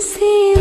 see.